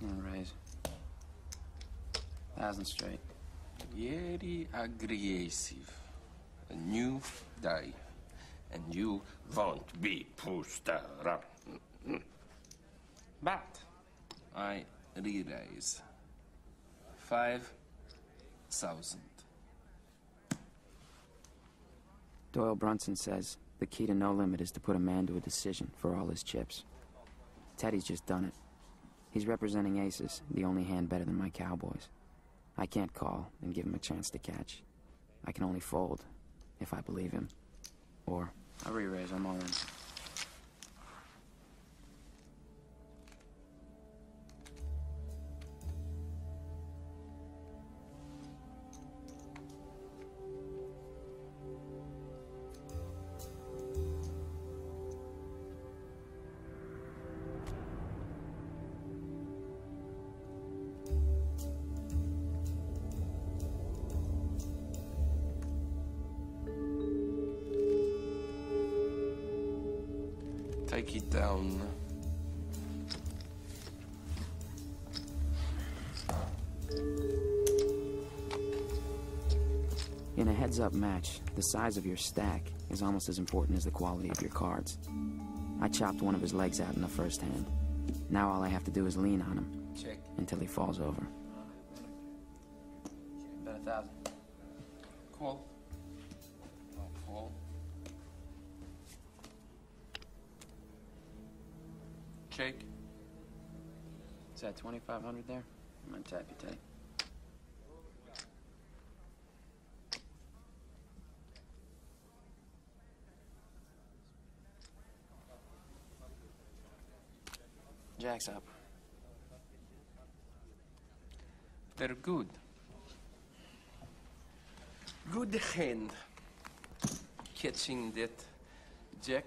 Raise. Thousand straight. Very aggressive. A new day. And you won't be pushed around. But I re-raise. Five thousand. Doyle Brunson says the key to no limit is to put a man to a decision for all his chips. Teddy's just done it. He's representing aces, the only hand better than my cowboys. I can't call and give him a chance to catch. I can only fold if I believe him. Or I re-raise, I'm all in. Take it down. In a heads-up match, the size of your stack is almost as important as the quality of your cards. I chopped one of his legs out in the first hand. Now all I have to do is lean on him Check. until he falls over. Bet Check. Is that 2,500 there? I'm gonna tap you tight. Jack's up. They're good. Good hand. Catching that jack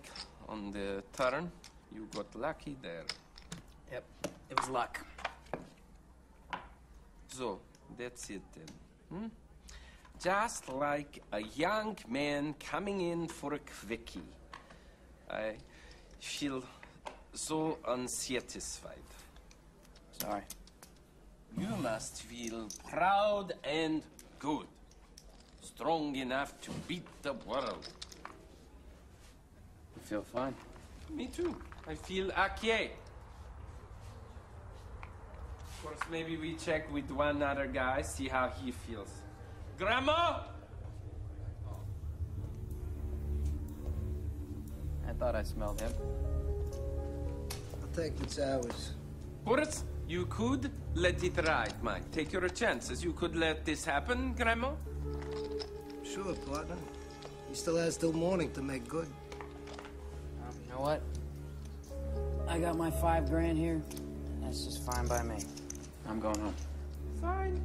on the turn. You got lucky there. Yep, it was luck. So, that's it then. Hmm? Just like a young man coming in for a quickie. I feel so unsatisfied. Sorry. You must feel proud and good. Strong enough to beat the world. You feel fine? Me too. I feel okay. Of course, maybe we check with one other guy, see how he feels. Grandma! I thought I smelled him. I think it's ours. Boris, you could let it ride, Mike. Take your chances. You could let this happen, Grandma? Sure, partner. He still has till morning to make good. You know what? I got my five grand here, that's just fine by me. I'm going home. Fine.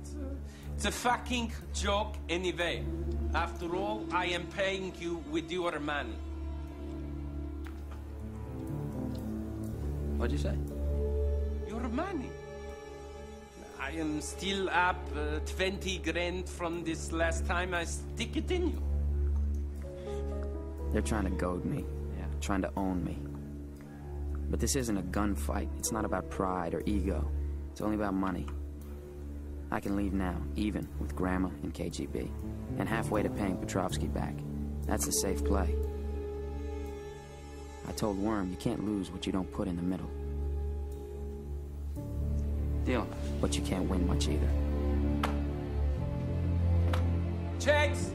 It's a, it's a fucking joke anyway. After all, I am paying you with your money. What'd you say? Your money. I am still up uh, 20 grand from this last time I stick it in you. They're trying to goad me. Trying to own me. But this isn't a gunfight. It's not about pride or ego. It's only about money. I can leave now, even with Grandma and KGB. And halfway to paying Petrovsky back. That's a safe play. I told Worm you can't lose what you don't put in the middle. Deal. But you can't win much either. Checks!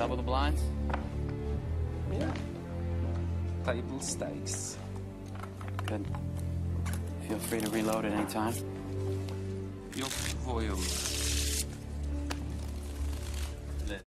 Double the blinds? Yeah. Table stakes. Good. Feel free to reload at any time. Your volume.